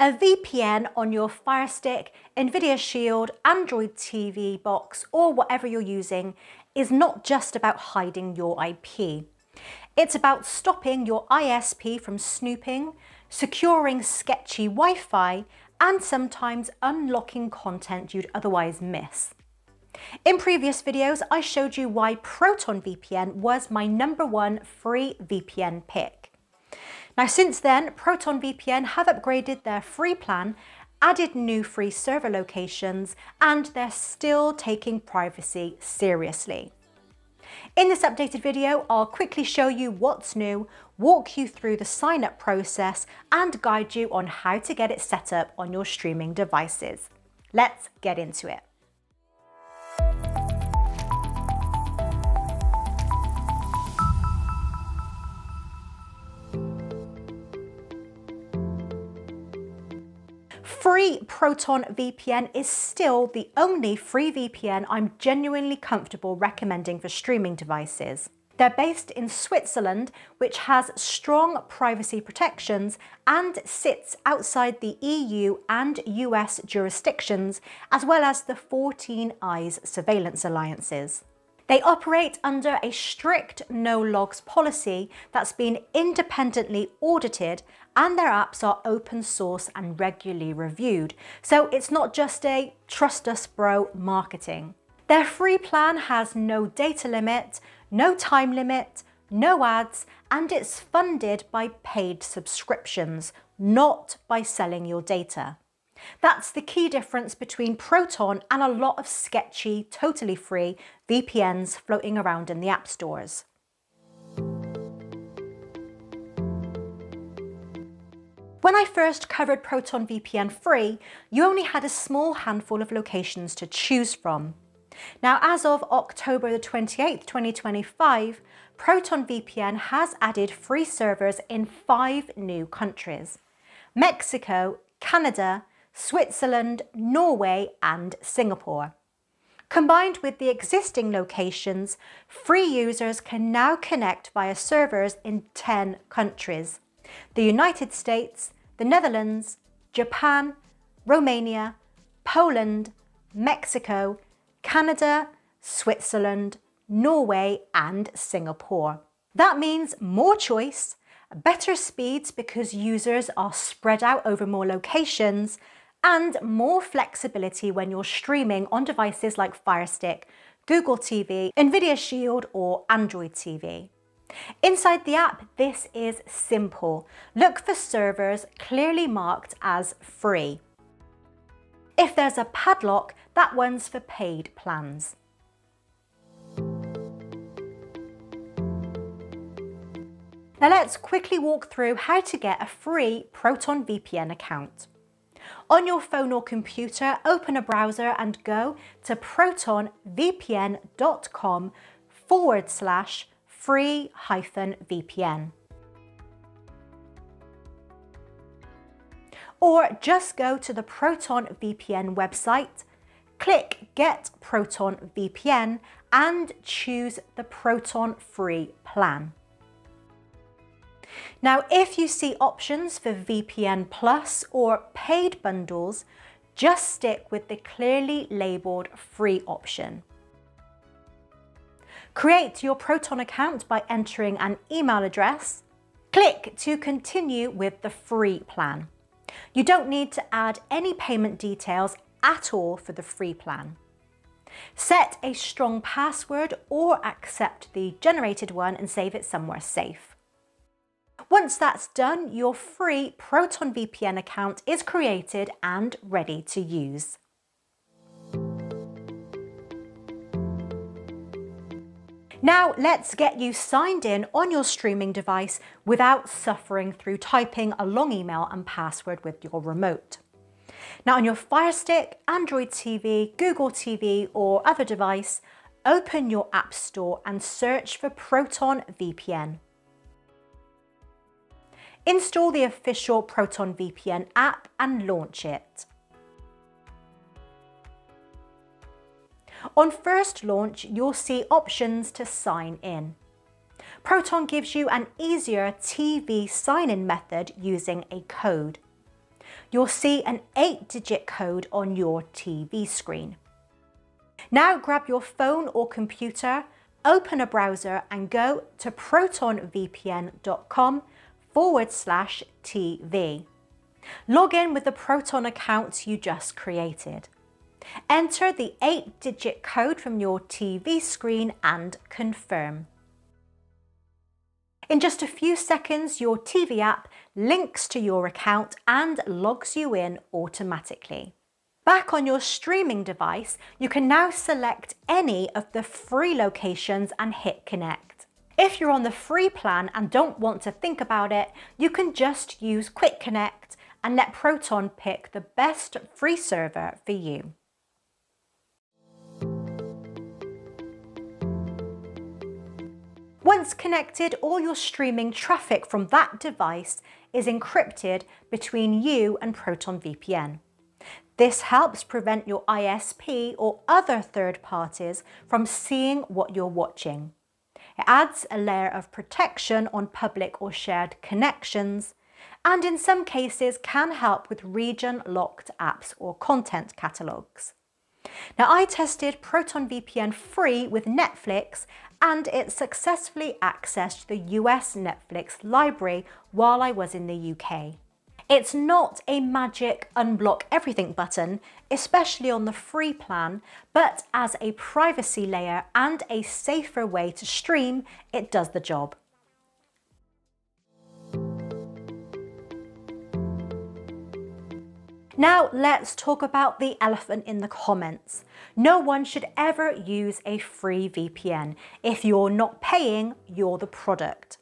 A VPN on your Fire Stick, NVIDIA Shield, Android TV box, or whatever you're using is not just about hiding your IP. It's about stopping your ISP from snooping, securing sketchy Wi-Fi, and sometimes unlocking content you'd otherwise miss. In previous videos, I showed you why Proton VPN was my number one free VPN pick. Now since then, Proton VPN have upgraded their free plan, added new free server locations, and they're still taking privacy seriously. In this updated video, I'll quickly show you what's new, walk you through the sign up process, and guide you on how to get it set up on your streaming devices. Let's get into it. Free Proton VPN is still the only free VPN I'm genuinely comfortable recommending for streaming devices. They're based in Switzerland, which has strong privacy protections and sits outside the EU and US jurisdictions, as well as the 14 Eyes surveillance alliances. They operate under a strict no logs policy that's been independently audited and their apps are open source and regularly reviewed. So it's not just a trust us bro marketing. Their free plan has no data limit, no time limit, no ads, and it's funded by paid subscriptions, not by selling your data. That's the key difference between Proton and a lot of sketchy, totally free VPNs floating around in the app stores. When I first covered Proton VPN free, you only had a small handful of locations to choose from. Now, as of October the 28th, 2025, Proton VPN has added free servers in five new countries. Mexico, Canada, Switzerland, Norway and Singapore. Combined with the existing locations, free users can now connect via servers in 10 countries. The United States, the Netherlands, Japan, Romania, Poland, Mexico, Canada, Switzerland, Norway and Singapore. That means more choice, better speeds because users are spread out over more locations, and more flexibility when you're streaming on devices like Fire Stick, Google TV, NVIDIA Shield or Android TV. Inside the app, this is simple. Look for servers clearly marked as free. If there's a padlock, that one's for paid plans. Now let's quickly walk through how to get a free Proton VPN account. On your phone or computer, open a browser and go to protonvpn.com forward slash free hyphen VPN. Or just go to the Proton VPN website, click Get Proton VPN and choose the Proton free plan. Now, if you see options for VPN Plus or paid bundles, just stick with the clearly labelled free option. Create your Proton account by entering an email address. Click to continue with the free plan. You don't need to add any payment details at all for the free plan. Set a strong password or accept the generated one and save it somewhere safe. Once that's done, your free Proton VPN account is created and ready to use. Now let's get you signed in on your streaming device without suffering through typing a long email and password with your remote. Now on your Fire Stick, Android TV, Google TV or other device, open your App Store and search for Proton VPN. Install the official Proton VPN app and launch it. On first launch, you'll see options to sign in. Proton gives you an easier TV sign-in method using a code. you'll see an 8-digit code on your TV screen. Now grab your phone or computer, open a browser and go to protonvpn.com forward slash TV. Log in with the Proton account you just created. Enter the 8-digit code from your TV screen and confirm. In just a few seconds, your TV app links to your account and logs you in automatically. Back on your streaming device, you can now select any of the free locations and hit connect. If you're on the free plan and don't want to think about it, you can just use Quick Connect and let Proton pick the best free server for you. Once connected, all your streaming traffic from that device is encrypted between you and Proton VPN. This helps prevent your ISP or other third parties from seeing what you're watching. It adds a layer of protection on public or shared connections, and in some cases can help with region-locked apps or content catalogues. Now I tested Proton VPN free with Netflix and it successfully accessed the US Netflix library while I was in the UK. It's not a magic unblock everything button, especially on the free plan, but as a privacy layer and a safer way to stream, it does the job. Now let's talk about the elephant in the comments. No one should ever use a free VPN. If you're not paying, you're the product.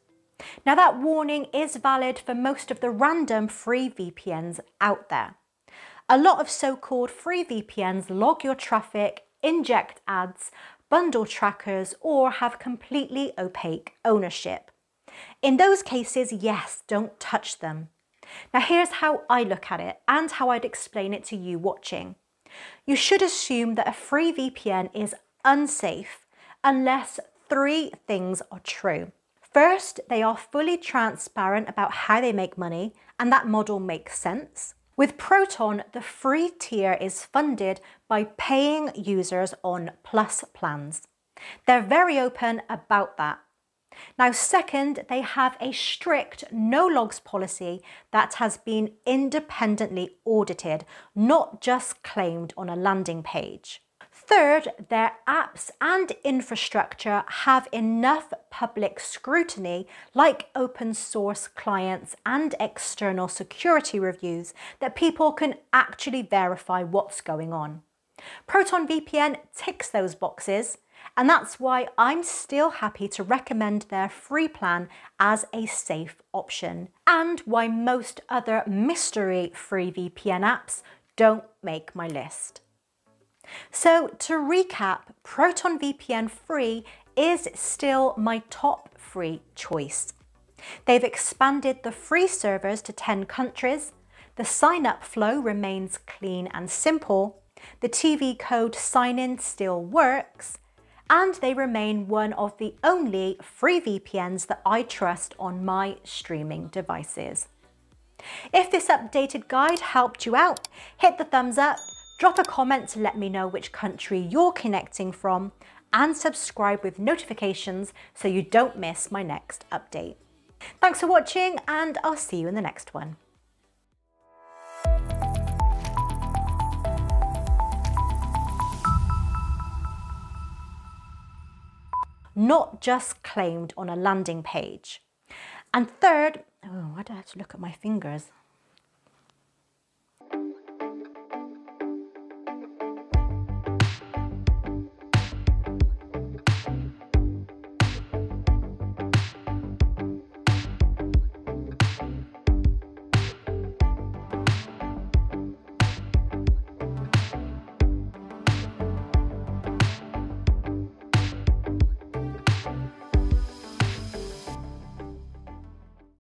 Now that warning is valid for most of the random free VPNs out there. A lot of so-called free VPNs log your traffic, inject ads, bundle trackers, or have completely opaque ownership. In those cases, yes, don't touch them. Now here's how I look at it and how I'd explain it to you watching. You should assume that a free VPN is unsafe unless three things are true. First, they are fully transparent about how they make money and that model makes sense. With Proton, the free tier is funded by paying users on plus plans. They're very open about that now, second, they have a strict no logs policy that has been independently audited, not just claimed on a landing page. Third, their apps and infrastructure have enough public scrutiny, like open source clients and external security reviews, that people can actually verify what's going on. Proton VPN ticks those boxes, and that's why I'm still happy to recommend their free plan as a safe option and why most other mystery free VPN apps don't make my list. So to recap, Proton VPN Free is still my top free choice. They've expanded the free servers to 10 countries, the sign-up flow remains clean and simple, the TV code sign-in still works, and they remain one of the only free VPNs that I trust on my streaming devices. If this updated guide helped you out, hit the thumbs up, drop a comment to let me know which country you're connecting from, and subscribe with notifications so you don't miss my next update. Thanks for watching and I'll see you in the next one. not just claimed on a landing page. And third, oh, I have to look at my fingers?